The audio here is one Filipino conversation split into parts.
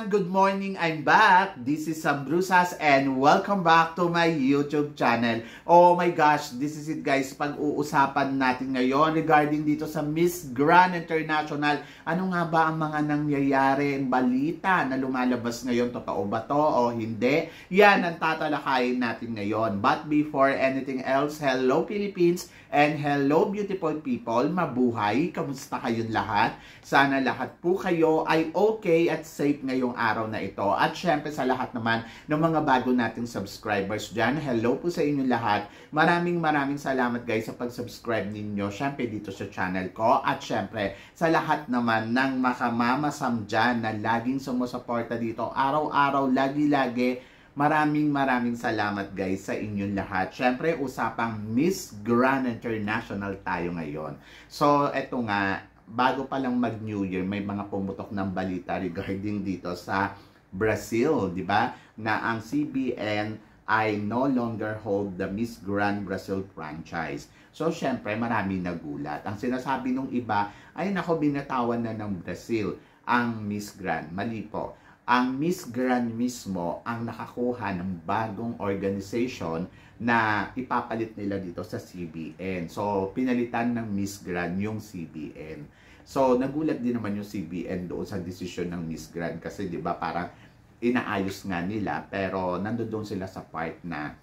Everyone! Good morning! I'm back! This is Sam Brusas and welcome back to my YouTube channel. Oh my gosh! This is it guys. Pag-uusapan natin ngayon regarding dito sa Miss Grand International. Ano nga ba ang mga nangyayari, balita na lumalabas ngayon? Totoo ba to o hindi? Yan ang tatalakayin natin ngayon. But before anything else, hello Philippines and hello beautiful people! Mabuhay! Kamusta kayong lahat? Sana lahat po kayo ay okay okay at safe ngayong araw na ito. At syempre sa lahat naman ng mga bago nating subscribers dyan, hello po sa inyo lahat. Maraming maraming salamat guys sa pag-subscribe ninyo syempre dito sa channel ko. At syempre sa lahat naman ng makamamasam dyan na laging sumusuporta dito araw-araw, lagi-lagi Maraming maraming salamat guys sa inyong lahat. Syempre, usapang Miss Grand International tayo ngayon. So, eto nga, bago pa lang mag-New Year, may mga pumutok ng balita regarding dito sa Brazil, di ba? Na ang CBN ay no longer hold the Miss Grand Brazil franchise. So, syempre, marami nagulat. Ang sinasabi nung iba, ay nako, binatawan na ng Brazil ang Miss Grand. Mali po. Ang Miss Grand mismo ang nakakuha ng bagong organization na ipapalit nila dito sa CBN. So, pinalitan ng Miss Grand yung CBN. So, nagulat din naman yung CBN doon sa desisyon ng Miss Grand kasi 'di ba parang inaayos nga nila pero nandoon sila sa part na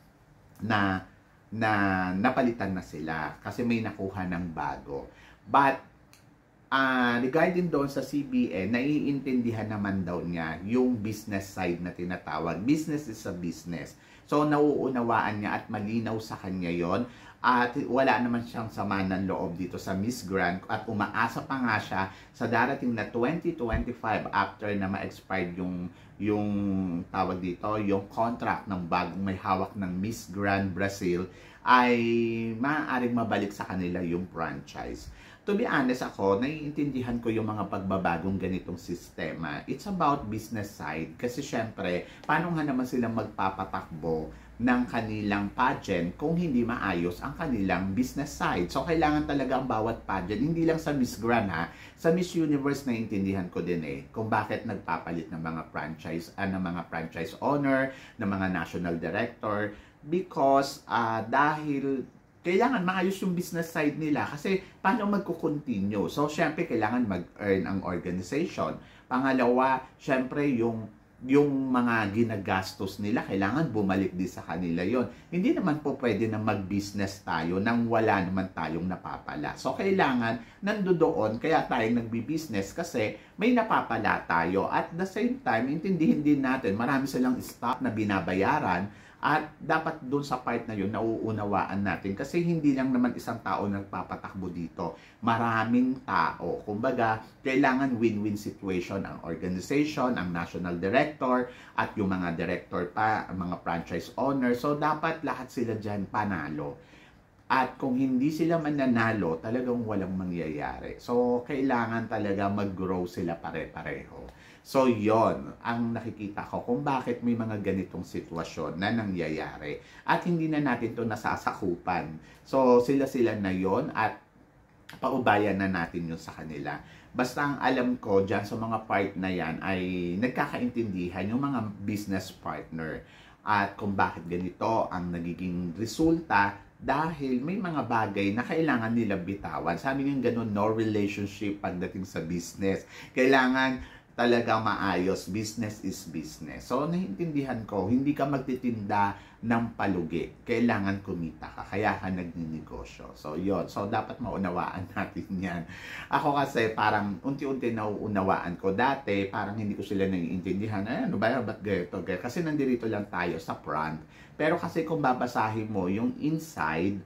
na na napalitan na sila kasi may nakuha ng bago. But uh, regarding doon sa CBN, naiintindihan naman daw niya yung business side na tinatawag. Business is a business. So, nauunawaan niya at malinaw sa kanya yon at wala naman siyang sama ng loob dito sa Miss Grand at umaasa pa nga siya sa darating na 2025 after na ma-expired yung yung tawag dito, yung contract ng bagong may hawak ng Miss Grand Brazil ay maaaring mabalik sa kanila yung franchise to be honest ako, naiintindihan ko yung mga pagbabagong ganitong sistema. It's about business side. Kasi syempre, paano nga naman silang magpapatakbo ng kanilang pageant kung hindi maayos ang kanilang business side. So, kailangan talaga ang bawat pageant, hindi lang sa Miss Grand ha, sa Miss Universe naiintindihan ko din eh, kung bakit nagpapalit ng mga franchise, uh, ng mga franchise owner, ng mga national director, because uh, dahil kailangan maayos yung business side nila kasi paano magko-continue. So, syempre, kailangan mag-earn ang organization. Pangalawa, syempre, yung yung mga ginagastos nila, kailangan bumalik din sa kanila yon. Hindi naman po pwede na mag-business tayo nang wala naman tayong napapala. So, kailangan nandoon, kaya tayo nagbi-business kasi may napapala tayo. At the same time, intindihin din natin, marami silang stock na binabayaran at dapat doon sa part na yun, nauunawaan natin. Kasi hindi lang naman isang tao nagpapatakbo dito. Maraming tao. Kumbaga, kailangan win-win situation ang organization, ang national director, at yung mga director pa, ang mga franchise owner. So, dapat lahat sila dyan panalo. At kung hindi sila mananalo, talagang walang mangyayari. So, kailangan talaga mag-grow sila pare-pareho. So, yon ang nakikita ko kung bakit may mga ganitong sitwasyon na nangyayari. At hindi na natin to nasasakupan. So, sila-sila na yon at paubayan na natin yun sa kanila. Basta ang alam ko dyan sa mga part na yan ay nagkakaintindihan yung mga business partner at kung bakit ganito ang nagiging resulta dahil may mga bagay na kailangan nila bitawan. Sabi nga ganun, no relationship pagdating sa business. Kailangan talaga maayos. Business is business. So, naiintindihan ko, hindi ka magtitinda ng palugi. Kailangan kumita ka. Kaya ka nagninegosyo. So, yon So, dapat maunawaan natin yan. Ako kasi parang unti-unti nauunawaan ko. Dati, parang hindi ko sila naiintindihan. Ay, ano ba yan? Ba't ganito? Kasi nandito lang tayo sa front. Pero kasi kung babasahin mo yung inside,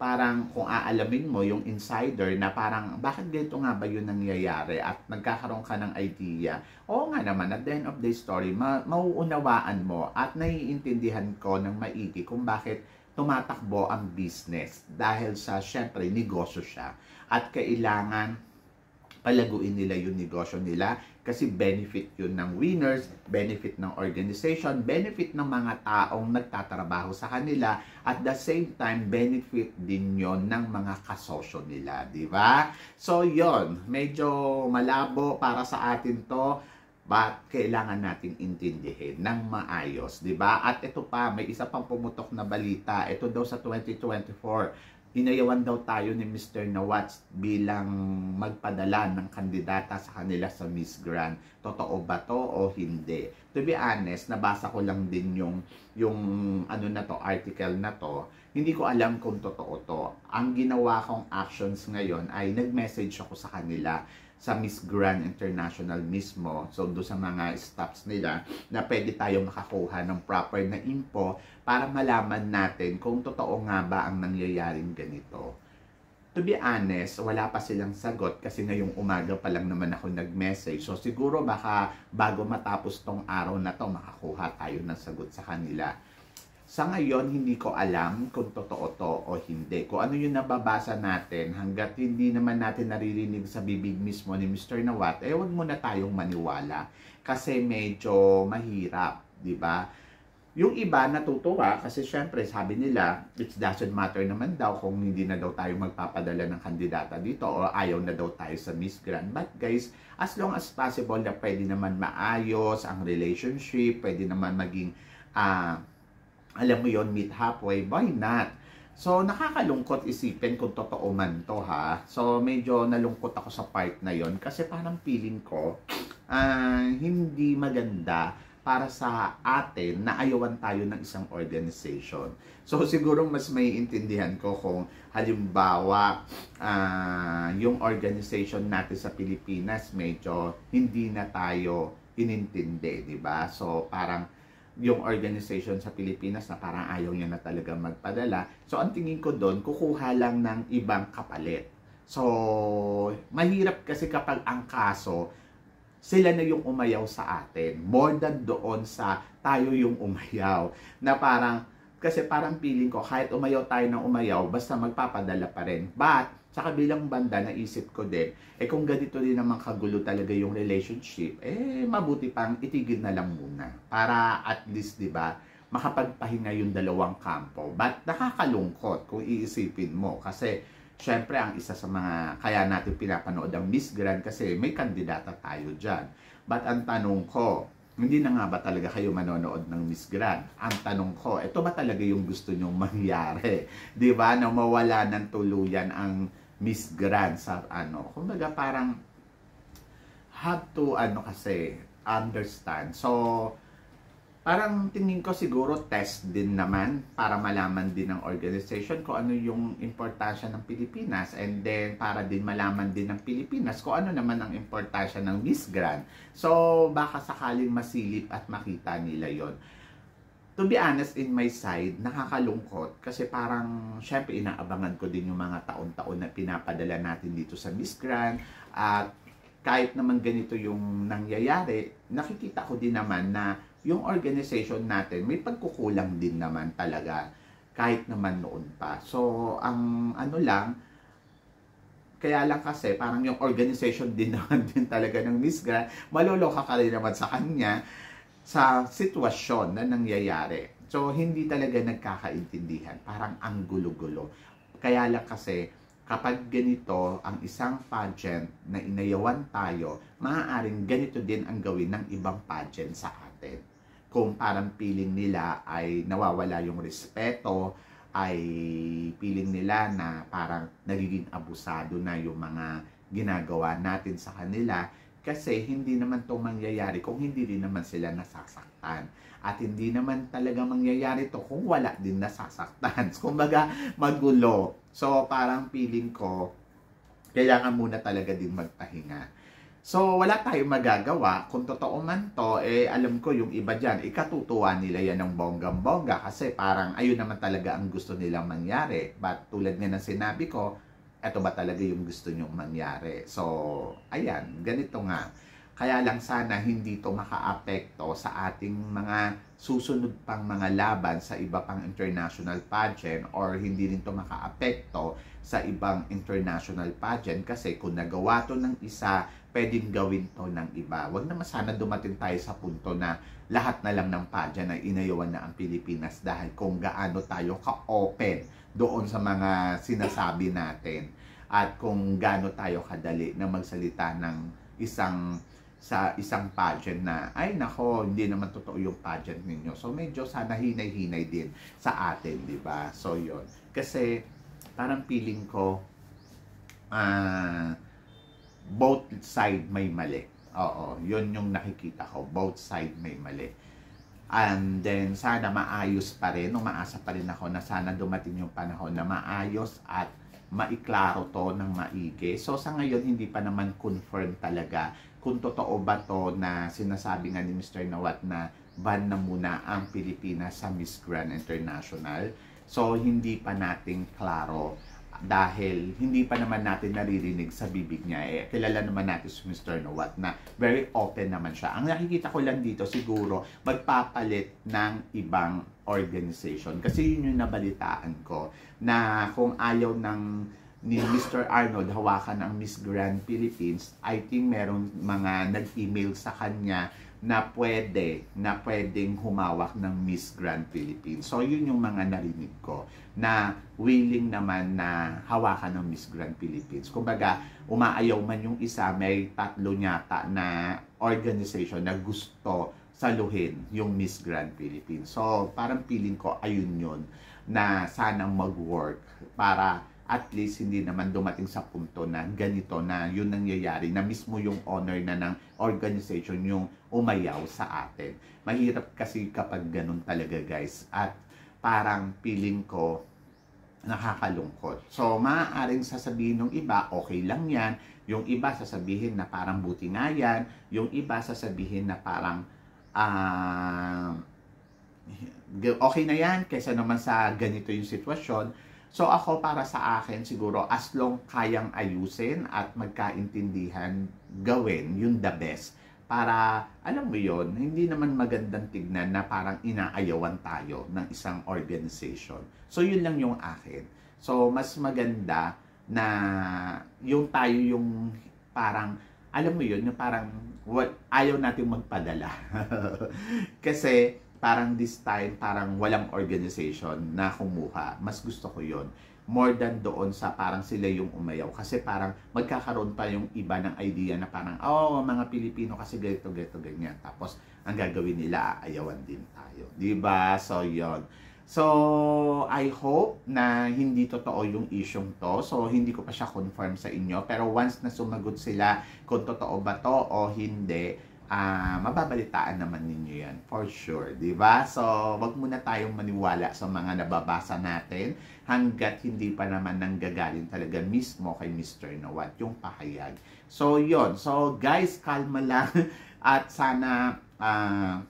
parang kung aalamin mo yung insider na parang bakit ganito nga ba yun nangyayari at nagkakaroon ka ng idea. Oo nga naman, at the end of the story, ma- mauunawaan mo at naiintindihan ko ng maigi kung bakit tumatakbo ang business dahil sa syempre negosyo siya at kailangan palaguin nila yung negosyo nila kasi benefit yun ng winners, benefit ng organization, benefit ng mga taong nagtatrabaho sa kanila at the same time benefit din yon ng mga kasosyo nila, di ba? So yon, medyo malabo para sa atin to But kailangan nating intindihin ng maayos, 'di ba? At ito pa, may isa pang pumutok na balita. Ito daw sa 2024, inayawan daw tayo ni Mr. Nawats bilang magpadala ng kandidata sa kanila sa Miss Grand. Totoo ba to o hindi? To be honest, nabasa ko lang din yung yung ano na to, article na to. Hindi ko alam kung totoo to. Ang ginawa kong actions ngayon ay nag-message ako sa kanila sa Miss Grand International mismo. So, do sa mga staffs nila na pwede tayo makakuha ng proper na info para malaman natin kung totoo nga ba ang nangyayaring ganito. To be honest, wala pa silang sagot kasi ngayong umaga pa lang naman ako nag-message. So, siguro baka bago matapos tong araw na to, makakuha tayo ng sagot sa kanila. Sa ngayon, hindi ko alam kung totoo to o hindi. Kung ano yung nababasa natin, hanggat hindi naman natin naririnig sa bibig mismo ni Mr. Nawat, eh wag muna tayong maniwala. Kasi medyo mahirap, di ba? Yung iba natutuwa kasi syempre sabi nila, it doesn't matter naman daw kung hindi na daw tayo magpapadala ng kandidata dito o ayaw na daw tayo sa Miss Grand. But guys, as long as possible na pwede naman maayos ang relationship, pwede naman maging uh, alam mo yon meet halfway, why not? So, nakakalungkot isipin kung totoo man to ha. So, medyo nalungkot ako sa part na yon kasi parang feeling ko uh, hindi maganda para sa atin na ayawan tayo ng isang organization. So, siguro mas may intindihan ko kung halimbawa uh, yung organization natin sa Pilipinas medyo hindi na tayo inintindi, di ba? So, parang yung organization sa Pilipinas na parang ayaw niya na talaga magpadala. So, ang tingin ko doon, kukuha lang ng ibang kapalit. So, mahirap kasi kapag ang kaso, sila na yung umayaw sa atin. More than doon sa tayo yung umayaw. Na parang, kasi parang feeling ko, kahit umayaw tayo ng umayaw, basta magpapadala pa rin. But, sa kabilang banda, naisip ko din, eh kung ganito din naman kagulo talaga yung relationship, eh mabuti pang itigil na lang muna. Para at least, di ba, makapagpahinga yung dalawang kampo. But nakakalungkot kung iisipin mo. Kasi, syempre, ang isa sa mga, kaya natin pinapanood ang Miss Grand kasi may kandidata tayo dyan. But ang tanong ko, hindi na nga ba talaga kayo manonood ng Miss Grand? Ang tanong ko, ito ba talaga yung gusto nyong mangyari? Di ba? Na mawala ng tuluyan ang Miss Grand sa ano. Kumbaga parang have to ano kasi understand. So parang tingin ko siguro test din naman para malaman din ng organization kung ano yung importansya ng Pilipinas. And then para din malaman din ng Pilipinas kung ano naman ang importansya ng Miss Grand. So baka sakaling masilip at makita nila yon. To be honest, in my side, nakakalungkot. Kasi parang, syempre, inaabangan ko din yung mga taon-taon na pinapadala natin dito sa Miss Grand. At kahit naman ganito yung nangyayari, nakikita ko din naman na yung organization natin may pagkukulang din naman talaga kahit naman noon pa. So, ang ano lang, kaya lang kasi parang yung organization din naman din talaga ng Miss Grand, maloloka ka rin naman sa kanya sa sitwasyon na nangyayari. So, hindi talaga nagkakaintindihan. Parang ang gulo-gulo. Kaya lang kasi, kapag ganito ang isang pageant na inayawan tayo, maaaring ganito din ang gawin ng ibang pageant sa atin. Kung parang feeling nila ay nawawala yung respeto, ay feeling nila na parang nagiging abusado na yung mga ginagawa natin sa kanila, kasi hindi naman to mangyayari kung hindi din naman sila nasasaktan. At hindi naman talaga mangyayari to kung wala din nasasaktan. Kumbaga, magulo. So, parang feeling ko, kailangan muna talaga din magpahinga. So, wala tayong magagawa. Kung totoo man to, eh, alam ko yung iba dyan, ikatutuwa nila yan ng bonggang-bongga kasi parang ayun naman talaga ang gusto nilang mangyari. But tulad nga ng sinabi ko, eto ba talaga yung gusto nyong mangyari. So, ayan, ganito nga. Kaya lang sana hindi to makaapekto sa ating mga susunod pang mga laban sa iba pang international pageant or hindi rin to makaapekto sa ibang international pageant kasi kung nagawa to ng isa, pwedeng gawin to ng iba. Huwag naman sana dumating tayo sa punto na lahat na lang ng pageant ay inayawan na ang Pilipinas dahil kung gaano tayo ka-open doon sa mga sinasabi natin at kung gaano tayo kadali na magsalita ng isang sa isang pageant na, ay nako, hindi naman totoo yung pageant ninyo. So medyo sana hinay-hinay din sa atin, di ba? So yon Kasi parang feeling ko, uh, both side may mali. Oo, yun yung nakikita ko. Both side may mali. And then, sana maayos pa rin, umaasa pa rin ako na sana dumating yung panahon na maayos at maiklaro to ng maigi. So sa ngayon hindi pa naman confirm talaga kung totoo ba to na sinasabi nga ni Mr. Nawat na ban na muna ang Pilipinas sa Miss Grand International. So hindi pa nating klaro dahil hindi pa naman natin naririnig sa bibig niya. Eh, kilala naman natin si Mr. Nawat na very open naman siya. Ang nakikita ko lang dito siguro magpapalit ng ibang organization. Kasi yun yung nabalitaan ko na kung ayaw ng ni Mr. Arnold hawakan ang Miss Grand Philippines, I think meron mga nag-email sa kanya na pwede, na pwedeng humawak ng Miss Grand Philippines. So, yun yung mga narinig ko na willing naman na hawakan ng Miss Grand Philippines. Kumbaga, umaayaw man yung isa, may tatlo nyata na organization na gusto saluhin yung Miss Grand Philippines. So, parang feeling ko, ayun yun, na sanang mag-work para at least hindi naman dumating sa punto na ganito na yun nangyayari na mismo yung honor na ng organization yung umayaw sa atin. Mahirap kasi kapag ganun talaga guys at parang feeling ko nakakalungkot. So, maaaring sasabihin ng iba, okay lang yan. Yung iba sasabihin na parang buti nga yan. Yung iba sasabihin na parang uh, okay na yan kaysa naman sa ganito yung sitwasyon So ako para sa akin siguro as long kayang ayusin at magkaintindihan gawin yung the best para alam mo yon hindi naman magandang tignan na parang inaayawan tayo ng isang organization. So yun lang yung akin. So mas maganda na yung tayo yung parang alam mo yun, yung parang what, ayaw natin magpadala. Kasi parang this time, parang walang organization na kumuha. Mas gusto ko yon more than doon sa parang sila yung umayaw. Kasi parang magkakaroon pa yung iba ng idea na parang, oh, mga Pilipino kasi ganito, ganito, ganyan. Tapos, ang gagawin nila, aayawan din tayo. ba diba? So, yon So, I hope na hindi totoo yung isyong to. So, hindi ko pa siya confirm sa inyo. Pero once na sumagot sila kung totoo ba to o hindi, uh, mababalitaan naman ninyo yan for sure, di ba? So, wag muna tayong maniwala sa mga nababasa natin hanggat hindi pa naman nanggagaling talaga mismo kay Mr. Nawat yung pahayag. So, yon So, guys, kalma lang at sana uh,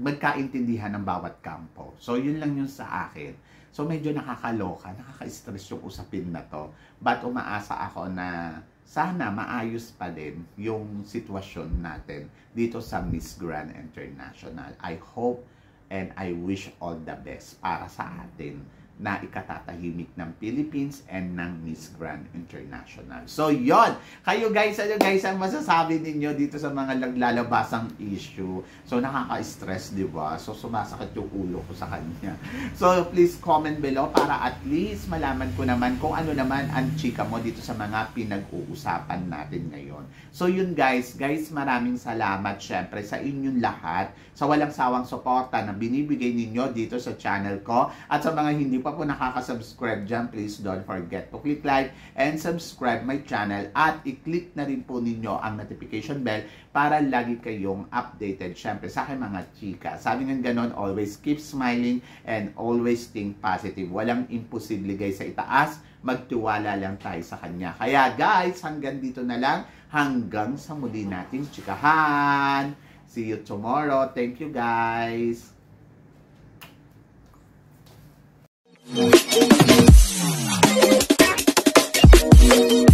magkaintindihan ng bawat kampo. So, yun lang yun sa akin. So, medyo nakakaloka, nakaka-stress yung usapin na to. But umaasa ako na sana maayos pa din yung sitwasyon natin dito sa Miss Grand International. I hope and I wish all the best para sa atin na ikatatahimik ng Philippines and ng Miss Grand International. So, yon Kayo guys, ano guys ang masasabi ninyo dito sa mga naglalabasang issue? So, nakaka-stress, di ba? So, sumasakit yung ulo ko sa kanya. So, please comment below para at least malaman ko naman kung ano naman ang chika mo dito sa mga pinag-uusapan natin ngayon. So, yun guys. Guys, maraming salamat syempre sa inyong lahat sa walang sawang suporta na binibigay ninyo dito sa channel ko at sa mga hindi pa pa po nakaka-subscribe dyan, please don't forget to click like and subscribe my channel at i-click na rin po ninyo ang notification bell para lagi kayong updated. Siyempre, sa akin mga chika. Sabi nga ganon, always keep smiling and always think positive. Walang imposible guys sa itaas. Magtiwala lang tayo sa kanya. Kaya guys, hanggang dito na lang. Hanggang sa muli nating chikahan. See you tomorrow. Thank you guys. Thank you.